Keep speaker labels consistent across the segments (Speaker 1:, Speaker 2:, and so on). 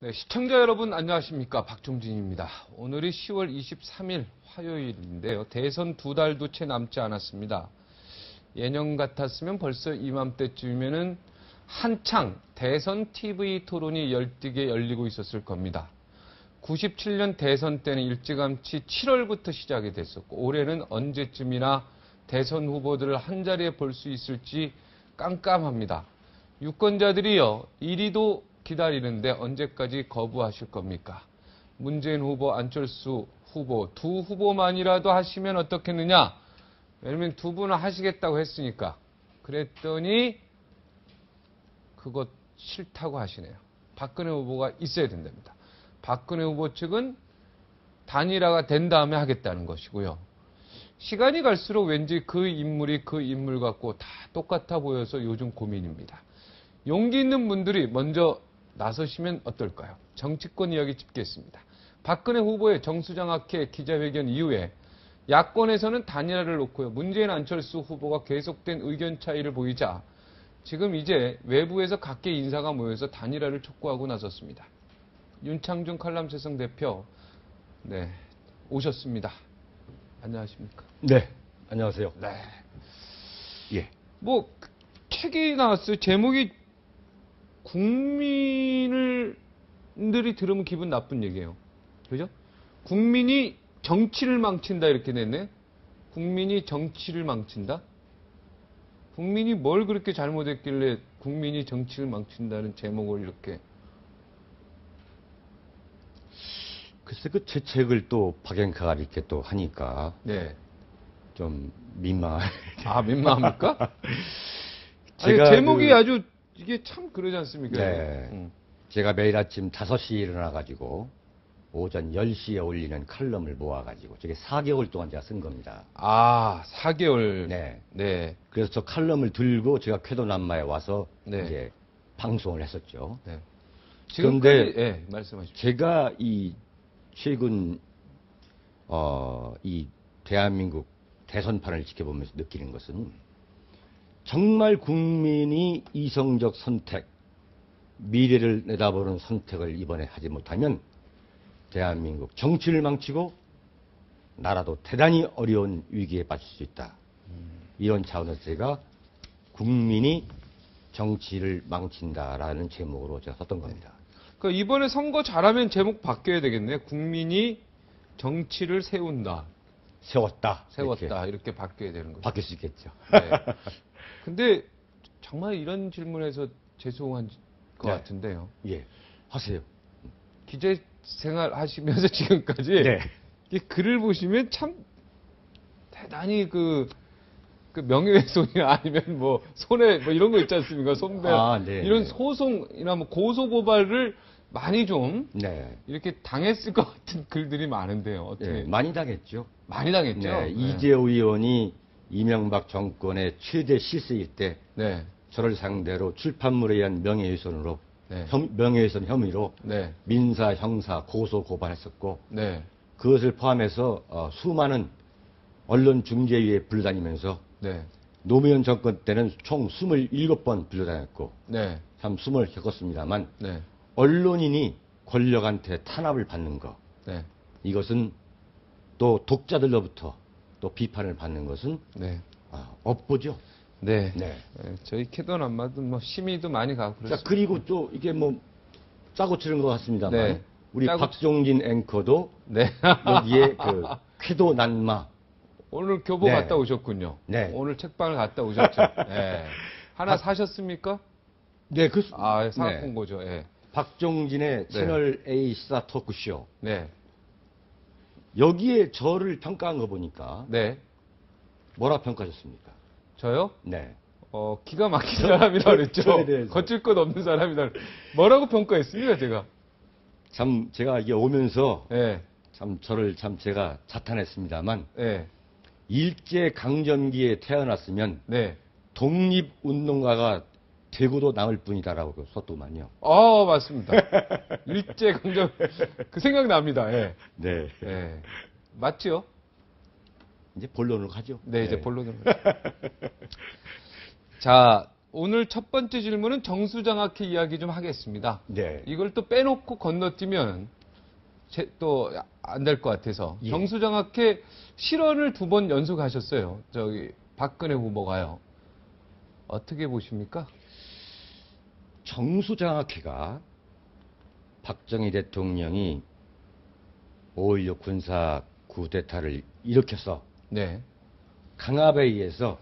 Speaker 1: 네, 시청자 여러분 안녕하십니까 박종진입니다. 오늘이 10월 23일 화요일인데요. 대선 두 달도 채 남지 않았습니다. 예년 같았으면 벌써 이맘때쯤이면은 한창 대선 TV 토론이 열띠게 열리고 있었을 겁니다. 97년 대선 때는 일찌감치 7월부터 시작이 됐었고 올해는 언제쯤이나 대선 후보들을 한자리에 볼 수 있을지 깜깜합니다. 유권자들이요, 이리도 기다리는데 언제까지 거부하실 겁니까? 문재인 후보, 안철수 후보, 두 후보만이라도 하시면 어떻겠느냐? 왜냐면 두 분은 하시겠다고 했으니까. 그랬더니 그것 싫다고 하시네요. 박근혜 후보가 있어야 된답니다. 박근혜 후보 측은 단일화가 된 다음에 하겠다는 것이고요. 시간이 갈수록 왠지 그 인물이 그 인물 같고 다 똑같아 보여서 요즘 고민입니다. 용기 있는 분들이 먼저 나서시면 어떨까요? 정치권 이야기 짚겠습니다. 박근혜 후보의 정수장학회 기자회견 이후에 야권에서는 단일화를 놓고요. 문재인 안철수 후보가 계속된 의견 차이를 보이자 지금 이제 외부에서 각계 인사가 모여서 단일화를 촉구하고 나섰습니다. 윤창중 칼럼 세성 대표 네 오셨습니다. 안녕하십니까?
Speaker 2: 네, 안녕하세요.
Speaker 1: 네.
Speaker 2: 예.
Speaker 1: 뭐 책이 나왔어요. 제목이 국민들이 들으면 기분 나쁜 얘기예요. 그죠? 국민이 정치를 망친다 이렇게 냈네. 국민이 정치를 망친다. 국민이 뭘 그렇게 잘못했길래 국민이 정치를 망친다는 제목을 이렇게
Speaker 2: 글쎄 그 제 책을 또 박영카가 이렇게 또 하니까
Speaker 1: 네.
Speaker 2: 좀 민망해.
Speaker 1: 아 민망합니까? 아니,
Speaker 2: 제가
Speaker 1: 제목이
Speaker 2: 그-
Speaker 1: 아주 이게 참 그러지 않습니까?
Speaker 2: 네.
Speaker 1: 음.
Speaker 2: 제가 매일 아침 5시에 일어나가지고 오전 10시에 올리는 칼럼을 모아가지고 저게 4개월 동안 제가 쓴 겁니다.
Speaker 1: 아 4개월.
Speaker 2: 네.
Speaker 1: 네.
Speaker 2: 그래서 저 칼럼을 들고 제가 쾌도남마에 와서
Speaker 1: 네.
Speaker 2: 이제 방송을 했었죠.
Speaker 1: 네.
Speaker 2: 그런데-
Speaker 1: 예, 말씀하십시오.
Speaker 2: 제가 이 최근 어, 이 대한민국 대선판을 지켜보면서 느끼는 것은 정말 국민이 이성적 선택, 미래를 내다보는 선택을 이번에 하지 못하면 대한민국 정치를 망치고 나라도 대단히 어려운 위기에 빠질 수 있다. 이런 차원에서 제가 국민이 정치를 망친다라는 제목으로 제가 썼던 겁니다.
Speaker 1: 그 이번에 선거 잘하면 제목 바뀌어야 되겠네. 국민이 정치를 세운다,
Speaker 2: 세웠다.
Speaker 1: 세웠다
Speaker 2: 이렇게
Speaker 1: 이렇게, 바뀌어야 되는 거죠.
Speaker 2: 바뀔 수 있겠죠.
Speaker 1: 네. 근데 정말 이런 질문에서 죄송한 것
Speaker 2: 네.
Speaker 1: 같은데요.
Speaker 2: 예. 하세요.
Speaker 1: 기자 생활 하시면서 지금까지
Speaker 2: 네.
Speaker 1: 이 글을 보시면 참 대단히 그, 그 명예훼손이나 아니면 뭐 손해 뭐 이런 거 있지 않습니까? 손배
Speaker 2: 아, 네,
Speaker 1: 이런
Speaker 2: 네.
Speaker 1: 소송이나 뭐 고소 고발을 많이 좀
Speaker 2: 네.
Speaker 1: 이렇게 당했을 것 같은 글들이 많은데요. 어떻게
Speaker 2: 예, 많이 당했죠.
Speaker 1: 많이 당했죠?
Speaker 2: 네, 이재호 의원이 이명박 정권의 최대 실세일 때
Speaker 1: 네,
Speaker 2: 저를 상대로 출판물에 의한 명예훼손으로
Speaker 1: 네,
Speaker 2: 혐- 명예훼손 혐의로
Speaker 1: 네,
Speaker 2: 민사, 형사, 고소, 고발했었고
Speaker 1: 네,
Speaker 2: 그것을 포함해서 어, 수많은 언론 중재위에 불러다니면서
Speaker 1: 네,
Speaker 2: 노무현 정권 때는 총 27번 불러다녔고
Speaker 1: 네,
Speaker 2: 참 숨을 겪었습니다만
Speaker 1: 네,
Speaker 2: 언론인이 권력한테 탄압을 받는 것
Speaker 1: 네,
Speaker 2: 이것은 또 독자들로부터 또 비판을 받는 것은
Speaker 1: 네,
Speaker 2: 아, 업보죠.
Speaker 1: 네.
Speaker 2: 네.
Speaker 1: 네, 저희 캐던 안마도 뭐 심의도 많이 가고
Speaker 2: 자
Speaker 1: 그렇습니다.
Speaker 2: 그리고 또 이게 뭐 짜고 치는 것 같습니다만
Speaker 1: 네.
Speaker 2: 우리
Speaker 1: 짜고
Speaker 2: 박종진 앵커도
Speaker 1: 네.
Speaker 2: 여기에 그 쾌도 난마
Speaker 1: 오늘 교보
Speaker 2: 네.
Speaker 1: 갔다 오셨군요.
Speaker 2: 네.
Speaker 1: 오늘 책방을 갔다 오셨죠. 네. 하나 사셨습니까?
Speaker 2: 네, 그
Speaker 1: 아, 사본
Speaker 2: 네.
Speaker 1: 거죠. 예.
Speaker 2: 박종진의 채널 A 시사 토크쇼
Speaker 1: 네.
Speaker 2: 여기에 저를 평가한 거 보니까
Speaker 1: 네.
Speaker 2: 뭐라 평가하셨습니까?
Speaker 1: 저요?
Speaker 2: 네.
Speaker 1: 어, 기가 막힌
Speaker 2: 저-
Speaker 1: 사람이라
Speaker 2: 저-
Speaker 1: 그랬죠.
Speaker 2: 대해서.
Speaker 1: 거칠 것 없는 사람이다. 뭐라고 평가했습니까, 제가?
Speaker 2: 참 제가 이게 오면서
Speaker 1: 예.
Speaker 2: 참 저를 참 제가 자탄했습니다만
Speaker 1: 예.
Speaker 2: 일제 강점기에 태어났으면
Speaker 1: 네.
Speaker 2: 독립운동가가 되고도 남을 뿐이다라고 썼더만요.
Speaker 1: 어, 맞습니다. 일제 강점 그 생각 납니다. 예.
Speaker 2: 네.
Speaker 1: 예. 맞죠?
Speaker 2: 이제 본론으로 가죠.
Speaker 1: 네, 이제 본론으로. 자, 오늘 첫 번째 질문은 정수장학회 이야기 좀 하겠습니다.
Speaker 2: 네.
Speaker 1: 이걸 또 빼놓고 건너뛰면 또 안 될 것 같아서
Speaker 2: 예.
Speaker 1: 정수장학회 실언을 두 번 연속하셨어요. 저기 박근혜 후보가요. 어떻게 보십니까?
Speaker 2: 정수장학회가 박정희 대통령이 5.16 군사 구데타를 일으켜서
Speaker 1: 네.
Speaker 2: 강압에 의해서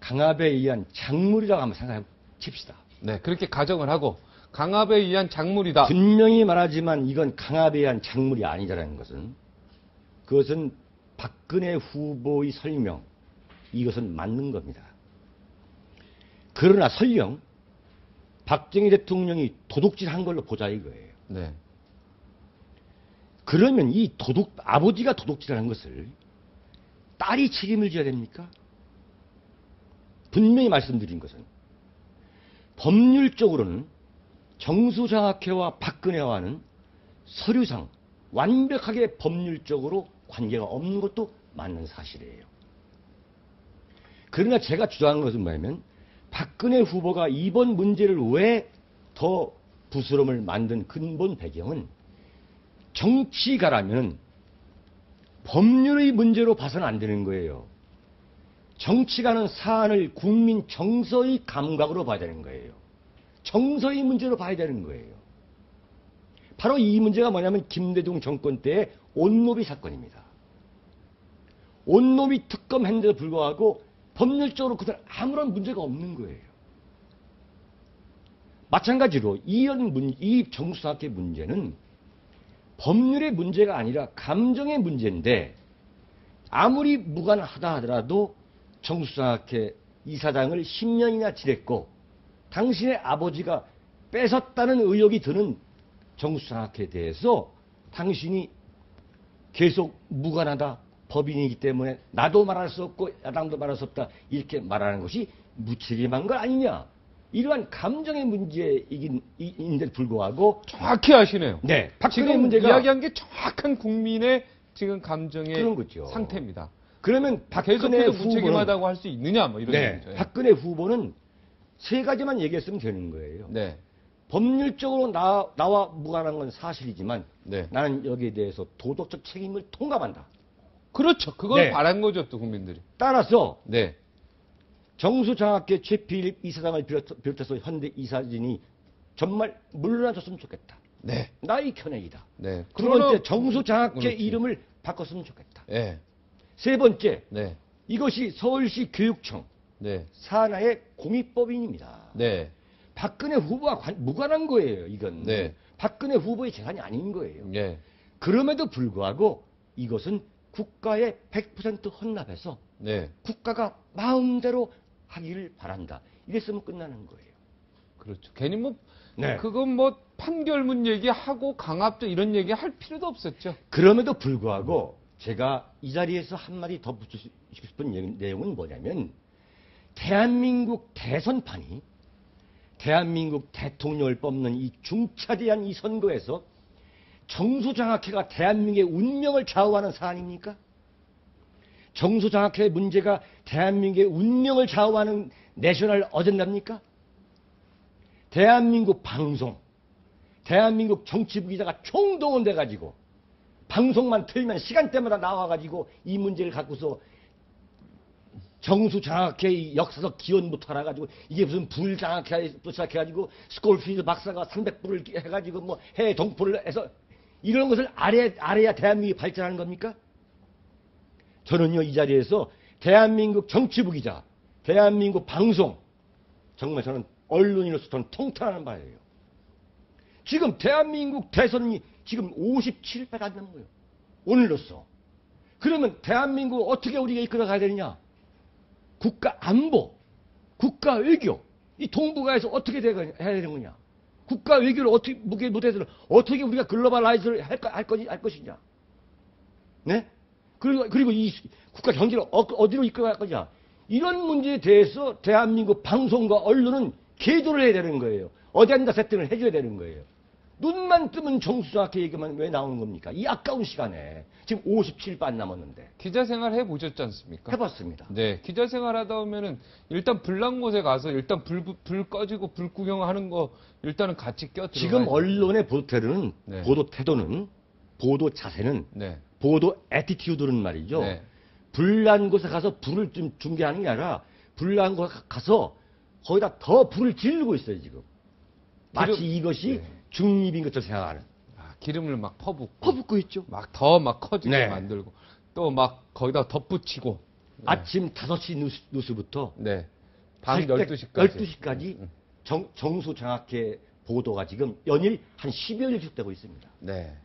Speaker 2: 강압에 의한 작물이라고 한번 생각해 칩시다.
Speaker 1: 네, 그렇게 가정을 하고 강압에 의한 작물이다.
Speaker 2: 분명히 말하지만 이건 강압에 의한 작물이 아니다라는 것은 그것은 박근혜 후보의 설명 이것은 맞는 겁니다. 그러나 설령 박정희 대통령이 도둑질한 걸로 보자 이거예요.
Speaker 1: 네.
Speaker 2: 그러면 이 도둑 아버지가 도둑질한 것을 딸이 책임을 져야 됩니까? 분명히 말씀드린 것은 법률적으로는 정수장학회와 박근혜와는 서류상 완벽하게 법률적으로 관계가 없는 것도 맞는 사실이에요. 그러나 제가 주장하는 것은 뭐냐면 박근혜 후보가 이번 문제를 왜 더 부스럼을 만든 근본 배경은 정치가라면 법률의 문제로 봐서는 안 되는 거예요. 정치가는 사안을 국민 정서의 감각으로 봐야 되는 거예요. 정서의 문제로 봐야 되는 거예요. 바로 이 문제가 뭐냐면 김대중 정권 때의 온노비 사건입니다. 온노비 특검 했는데도 불구하고 법률적으로 그들 아무런 문제가 없는 거예요. 마찬가지로 이런 문, 이 정수학의 문제는 법률의 문제가 아니라 감정의 문제인데 아무리 무관하다 하더라도 정수학회 이사장을 10년이나 지냈고 당신의 아버지가 뺏었다는 의혹이 드는 정수학회에 대해서 당신이 계속 무관하다 법인이기 때문에 나도 말할 수 없고 야당도 말할 수 없다 이렇게 말하는 것이 무책임한 것 아니냐 이러한 감정의 문제이긴인데 불구하고
Speaker 1: 정확히 아시네요.
Speaker 2: 네 박근혜 문제가
Speaker 1: 이야기한 게 정확한 국민의 지금 감정의
Speaker 2: 그런 거죠.
Speaker 1: 상태입니다.
Speaker 2: 그러면 박근혜 후보는
Speaker 1: 무책임하다고 할 수 있느냐 뭐 이런
Speaker 2: 네,
Speaker 1: 얘기죠.
Speaker 2: 박근혜 후보는 세 가지만 얘기했으면 되는 거예요.
Speaker 1: 네.
Speaker 2: 법률적으로 나, 나와 무관한 건 사실이지만
Speaker 1: 네.
Speaker 2: 나는 여기에 대해서 도덕적 책임을 통감한다.
Speaker 1: 그렇죠. 그걸
Speaker 2: 네.
Speaker 1: 바란 거죠, 또 국민들이.
Speaker 2: 따라서
Speaker 1: 네.
Speaker 2: 정수장학회 최필립 이사장을 비롯- 비롯해서 현대 이사진이 정말 물러나줬으면 좋겠다.
Speaker 1: 네.
Speaker 2: 나의 견해이다.
Speaker 1: 네.
Speaker 2: 두 번째 정수장학회
Speaker 1: 그렇지.
Speaker 2: 이름을 바꿨으면 좋겠다.
Speaker 1: 네.
Speaker 2: 세 번째
Speaker 1: 네.
Speaker 2: 이것이 서울시 교육청
Speaker 1: 네.
Speaker 2: 산하의 공익법인입니다.
Speaker 1: 네.
Speaker 2: 박근혜 후보와 관- 무관한 거예요, 이건.
Speaker 1: 네.
Speaker 2: 박근혜 후보의 재산이 아닌 거예요.
Speaker 1: 네.
Speaker 2: 그럼에도 불구하고 이것은 국가에 100% 헌납해서
Speaker 1: 네.
Speaker 2: 국가가 마음대로 하기를 바란다. 이랬으면 끝나는 거예요.
Speaker 1: 그렇죠. 괜히 뭐
Speaker 2: 네.
Speaker 1: 그건 뭐 판결문 얘기하고 강압적 이런 얘기 할 필요도 없었죠.
Speaker 2: 그럼에도 불구하고 제가 이 자리에서 한마디 더 붙이고 싶은 내용은 뭐냐면 대한민국 대선판이 대한민국 대통령을 뽑는 이 중차대한 이 선거에서 정수장학회가 대한민국의 운명을 좌우하는 사안입니까? 정수장학회 문제가 대한민국의 운명을 좌우하는 내셔널 어젠다입니까? 대한민국 방송, 대한민국 정치부 기자가 총동원돼 가지고 방송만 틀면 시간대마다 나와가지고 이 문제를 갖고서 정수장학회 역사적 기원부터 알아가지고 이게 무슨 불장학회부터 시작해가지고 스콜필드 박사가 300불을 해가지고 뭐 해외 동포를 해서 이런 것을 알아야, 알아야 대한민국이 발전하는 겁니까? 저는요 이 자리에서 대한민국 정치부 기자, 대한민국 방송 정말 저는 언론인으로서 저는 통탄하는 바예요. 지금 대한민국 대선이 지금 57패가 안 남은 거예요. 오늘로써. 그러면 대한민국 어떻게 우리가 이끌어가야 되느냐? 국가 안보, 국가 외교, 이 동북아에서 어떻게 돼- 해야 되는 거냐? 국가 외교를 어떻게, 무게 무대에서 어떻게 우리가 글로벌라이즈를 할, 거- 할, 거니, 할 것이냐? 네? 그리고, 그리고 이 국가 경제를 어, 어디로 이끌어갈 거냐? 이런 문제에 대해서 대한민국 방송과 언론은 계도를 해야 되는 거예요. 어젠다 세팅을 해줘야 되는 거예요. 눈만 뜨면 정수장학회 얘기만 왜 나오는 겁니까? 이 아까운 시간에 지금 57분 남았는데
Speaker 1: 기자 생활 해보셨지 않습니까?
Speaker 2: 해봤습니다.
Speaker 1: 네, 기자 생활 하다 보면은 일단 불난 곳에 가서 일단 불, 불 꺼지고 불 구경하는 거 일단은 같이 껴 들어가야
Speaker 2: 지금 언론의 보도 태도는
Speaker 1: 네.
Speaker 2: 보도 태도는 보도 자세는
Speaker 1: 네.
Speaker 2: 보도 attitude는 말이죠.
Speaker 1: 네.
Speaker 2: 불난 곳에 가서 불을 좀 중계하는 게 아니라 불난 곳에 가서 거기다 더 불을 지르고 있어요 지금. 마치 이것이
Speaker 1: 네.
Speaker 2: 중립인 것처럼 생각하는.
Speaker 1: 아, 기름을 막 퍼붓고
Speaker 2: 퍼붓고 있죠.
Speaker 1: 막 더 막 커지게
Speaker 2: 네.
Speaker 1: 만들고 또 막 거기다 덧붙이고
Speaker 2: 아침 5시 뉴스, 뉴스부터
Speaker 1: 네.
Speaker 2: 밤할때
Speaker 1: 12시까지.
Speaker 2: 12시까지 정, 정수 장학회 보도가 지금 연일 한 10여일 계속되고 있습니다.
Speaker 1: 네.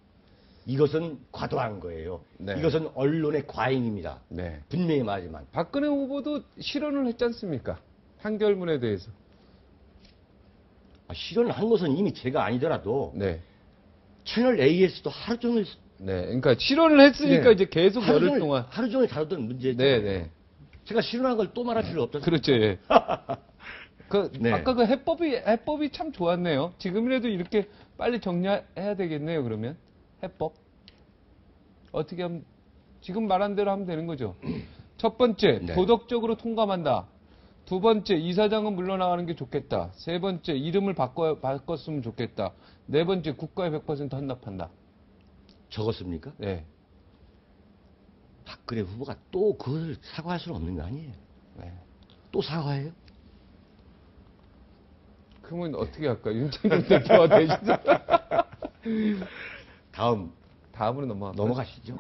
Speaker 2: 이것은 과도한 거예요.
Speaker 1: 네.
Speaker 2: 이것은 언론의 과잉입니다.
Speaker 1: 네.
Speaker 2: 분명히 말하지만.
Speaker 1: 박근혜 후보도 실언을 했지 않습니까? 판결문에 대해서.
Speaker 2: 아, 실현을 한 것은 이미 제가 아니더라도
Speaker 1: 네.
Speaker 2: 채널 AS도 하루 종일
Speaker 1: 네. 그러니까 실언을 했으니까
Speaker 2: 네.
Speaker 1: 이제 계속
Speaker 2: 하루
Speaker 1: 열흘
Speaker 2: 종일,
Speaker 1: 동안
Speaker 2: 하루 종일 다루던 문제죠.
Speaker 1: 네, 네.
Speaker 2: 제가 실현한 걸 또 말할 필요 없죠.
Speaker 1: 그렇죠. 예. 그
Speaker 2: 네.
Speaker 1: 아까 그 해법이 해법이 참 좋았네요. 지금이라도 이렇게 빨리 정리해야 되겠네요. 그러면 해법 어떻게 하면 지금 말한 대로 하면 되는 거죠. 첫 번째
Speaker 2: 네.
Speaker 1: 도덕적으로 통감한다. 두 번째 이사장은 물러나가는 게 좋겠다. 세 번째 이름을 바꿔 바꿨으면 좋겠다. 네 번째 국가에 100% 헌납한다.
Speaker 2: 적었습니까?
Speaker 1: 네.
Speaker 2: 박근혜 후보가 또 그걸 사과할 수는 없는 거 아니에요.
Speaker 1: 네.
Speaker 2: 또 사과해요?
Speaker 1: 그러면 어떻게 할까? 윤창정 대표가 되시죠?
Speaker 2: 다음
Speaker 1: 다음으로 넘어가.
Speaker 2: 넘어가시죠.